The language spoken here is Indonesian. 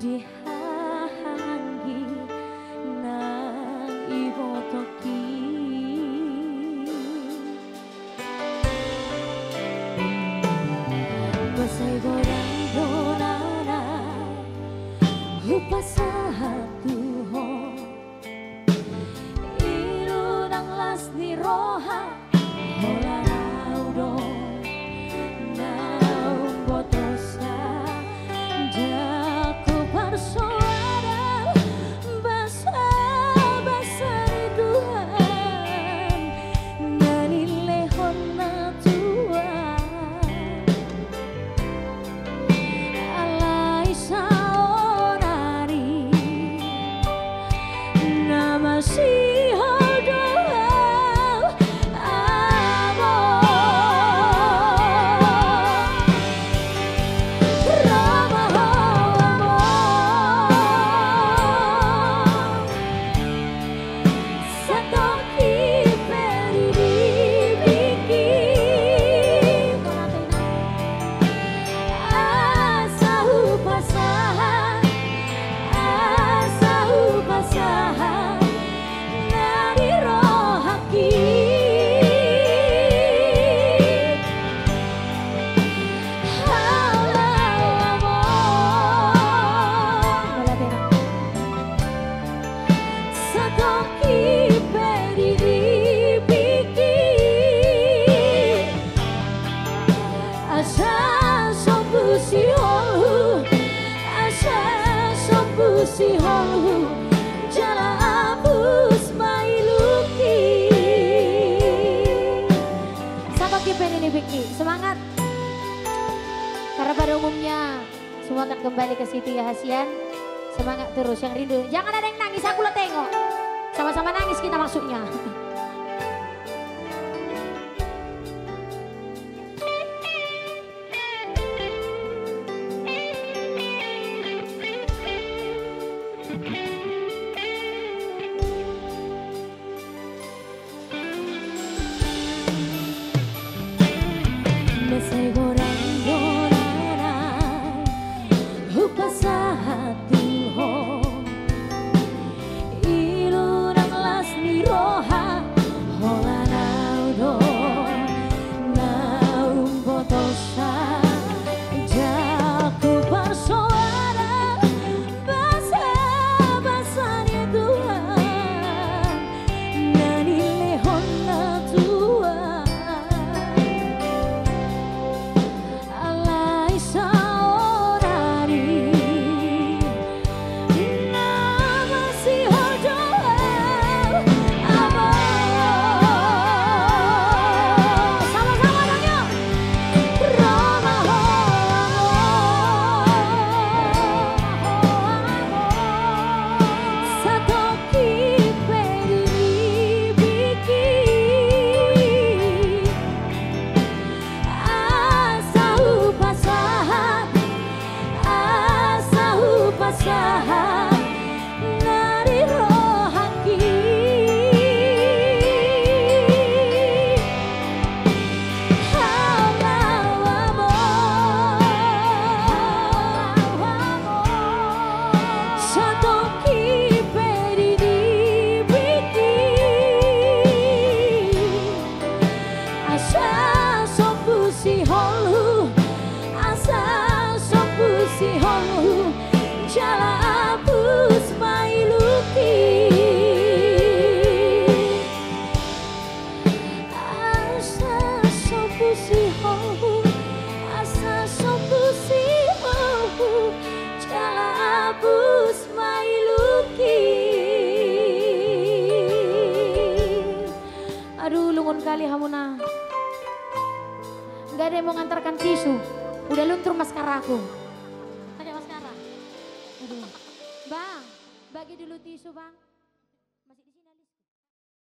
你。semangat. Karena pada umumnya semua akan kembali ke situ ya Hasian semangat terus yang rindu. Jangan ada yang nangis aku lo tengok. Sama-sama nangis kita masuknya. 飞过 Aduh, lungun kali hamuna. Gak ada yang mau ngantarkan tisu. Udah luntur maskara aku. Ada maskara? Aduh. Bang, bagi dulu tisu bang.